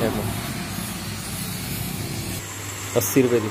देखो अस्सी रुपये की